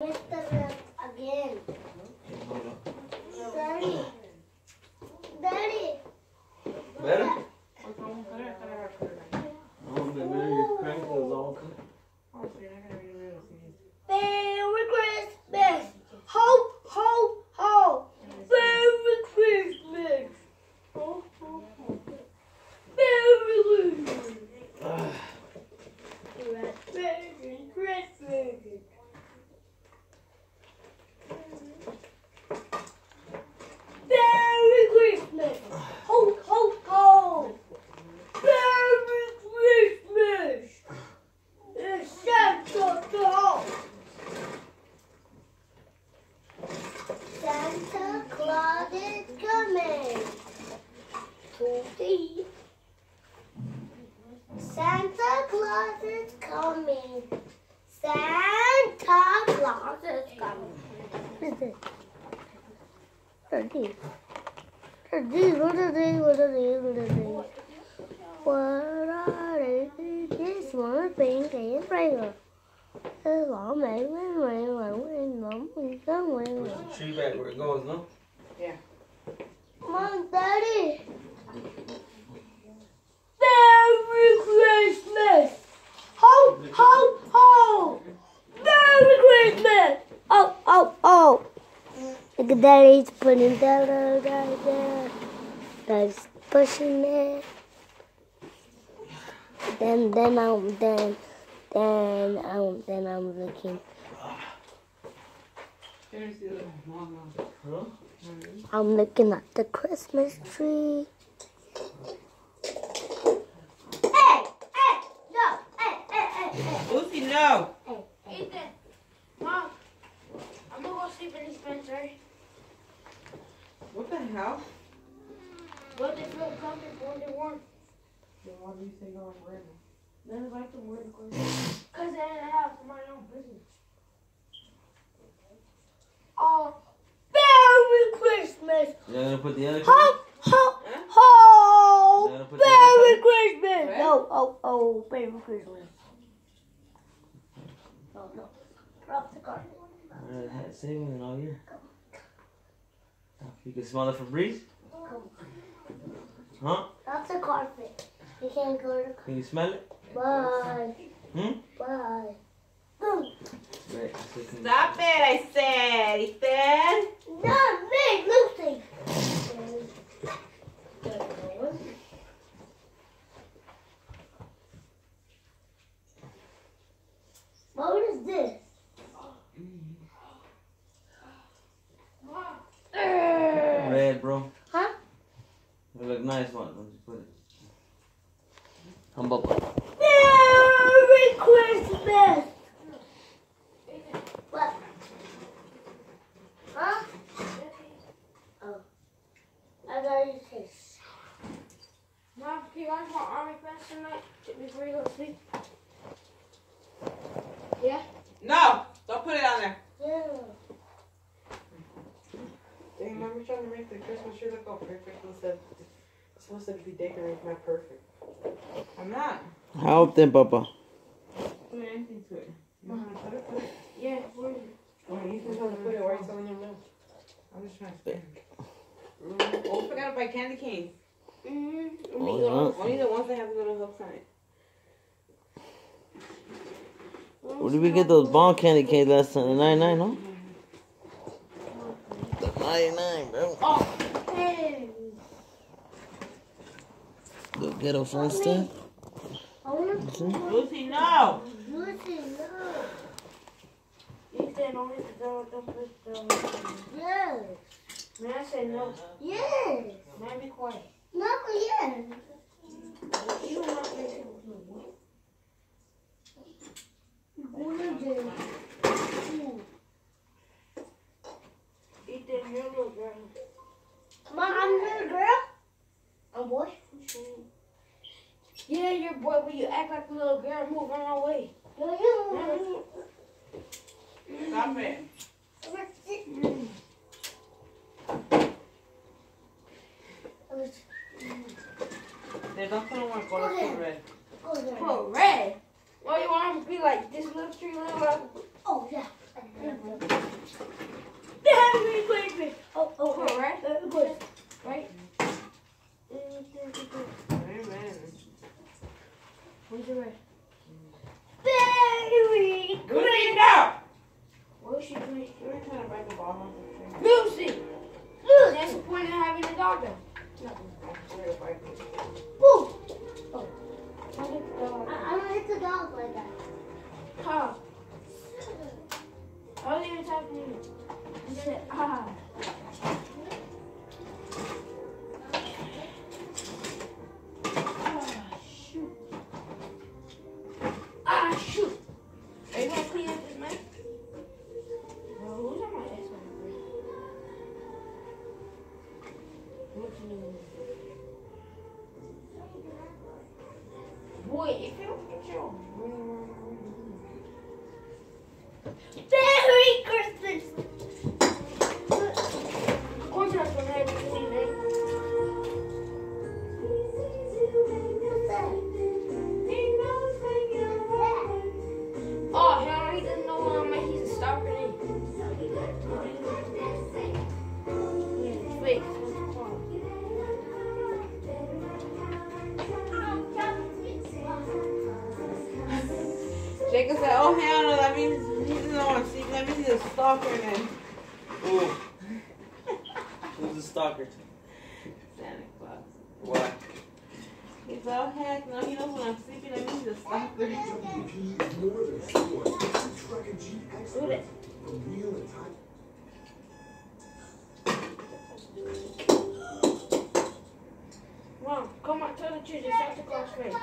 Missed the milk again. Daddy. Daddy. Better? Oh, the mirror crank was all cut. Merry Christmas. Ho, ho, ho. Merry Christmas. Ho, ho, ho. Merry Christmas. Merry Christmas. Merry Christmas. Ho, ho, ho. Merry Christmas. It's Santa Claus. Santa Claus is coming to the Santa Claus is coming. Santa Claus is coming. What is it? What are these? What are these? What are these? What are these? What are these? What are these? Ring, ring, ring. Push the tree back where it goes, no? Mom, Daddy. Merry Christmas. Ho, ho, ho. Merry Christmas. Oh, oh, oh. Look at Daddy's putting that little guy there. Daddy's pushing it. Then, then I'm, then, then I'm, then I'm looking. I'm looking at the Christmas tree. Hey, hey, no, hey, hey, hey, hey. Lucy, no. Ethan, Mom, I'm gonna go sleep in the dispensary. What the hell? But they feel comfortable when they warm. Then why do you say going forever? Then if I can wear the clothes. Cause then I have my own business. Oh, Merry Christmas. You gonna put the other Ho, ho, ho. gotta put the Merry Christmas. Right? No, oh, oh, Merry Christmas. No, no. Drop the card. I haven't had saving in all year. You can smell it from breeze? Huh? Drop the carpet. You can't go to Can you smell it? Bye. Hmm? Bye. Boom. Right. So can Stop it, I said, Ethan. Not me, Lucy. What is this? Red, bro. Huh? It look nice one. Don't you put it? Humble. Merry Christmas! What? Huh? Oh. I thought you said Mom, can you watch my army fence tonight before you go to sleep? Yeah? No, don't put it on there. yeah. Dang, mom, you're trying to make the Christmas tree look all perfect instead. It's supposed to be decorated, not perfect. I'm not. Help them, Papa. Put anything. You want put it? Put it. Yeah, where is it? When Ethan's going to put it, why are you telling him no? I'm just trying to explain. Mm, oh, we forgot to buy candy canes. Mm-hmm. Oh, yeah. Only the ones that have the little hooks on it. Where did we get those bomb candy canes last time? The 99, no? The 99, bro. Oh, hey. The ghetto phone stand. I want to Lucy, no! Lucy, no. Yes. Man, I said no. Yes. Man, be quiet. Not yet. You going What is it? that little girl move on our way. Stop it. Mm. They don't put on color for red. Oh, red? Well, you want to be like this little tree, little apple. Oh, yeah. Damn me. Oh, oh, for red? Right? Where's the rest? Very What are you now? Where's she doing? You were trying to break the ball off the tree. Lucy! Look. That's the point of having a dog then. I'm sure you'll break it. Woo. I hit the dog. I, I don't hit the dog like that. How? I wasn't even talking to you. I said. Ah, What's that? Oh, hell, he doesn't know he's a stalker then. Yeah, it's. Jacob said, oh hell no, that means he's the one. See, that means he's a stalker then. Ooh. Who's the stalker? Santa Claus. Why? He's oh heck no, he knows when I'm sleeping, that means he's a stalker. If you need more than a sport, Truck and Jeep Look at experts from Wheel and Tire. Mom, come on, tell the truth. It's Santa Claus face.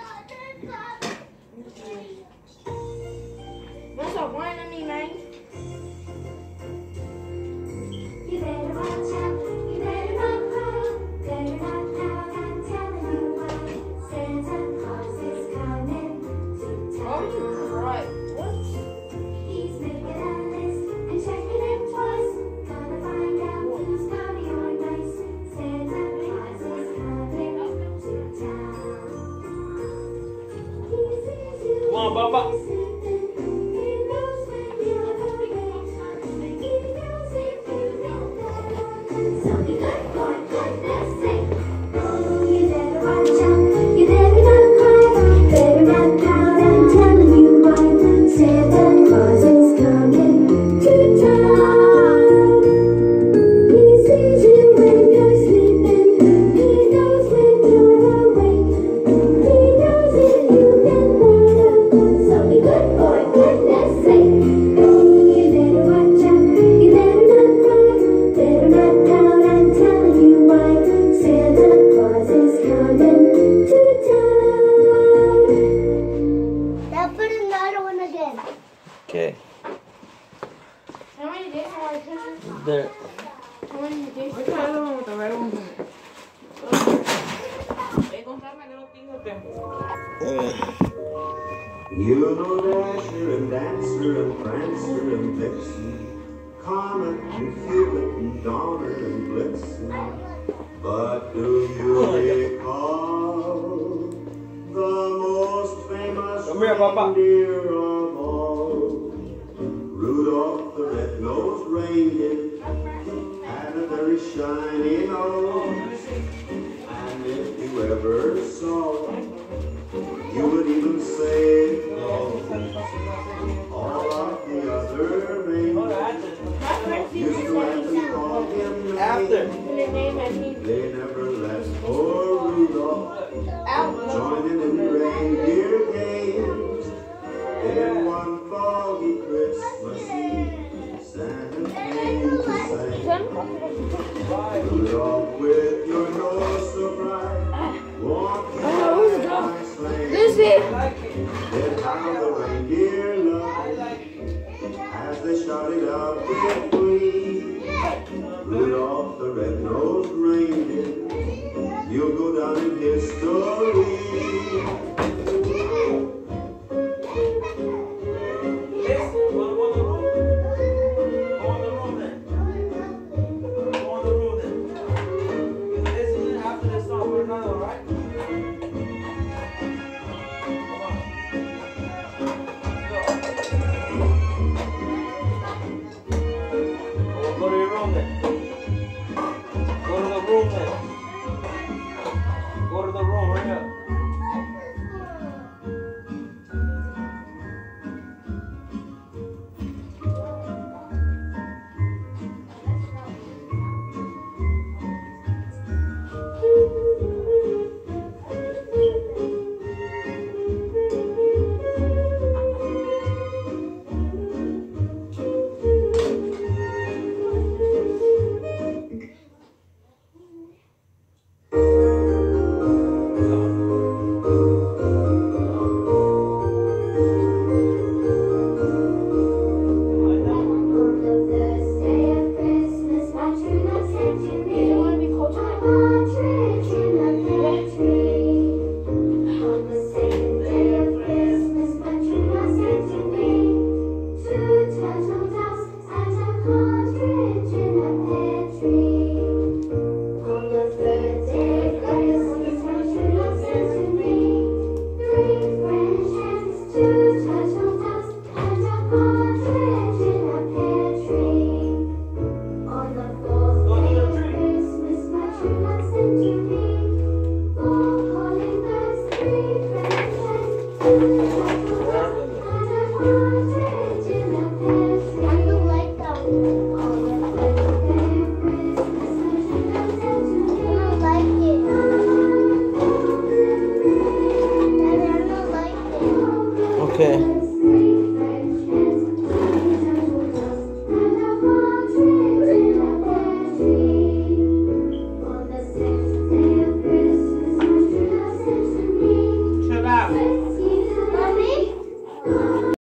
Okay. How many days are my Christmas? There. How many days? What's the other one with the red ones in it? Hey, don't have my little thing with them. Eh. You know Dasher and Dancer and Prancer and Vixen, Comet and Cupid and Donner and Blitzen. But do you recall the most famous Come here, Papa. Rudolph the red-nosed reindeer had a very shiny nose. And if you ever saw you would even say no. All of the other reindeer used to laugh and call him After.